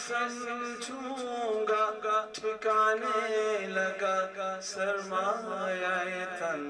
समझूंगा ठिकाने लगा सरमाया तन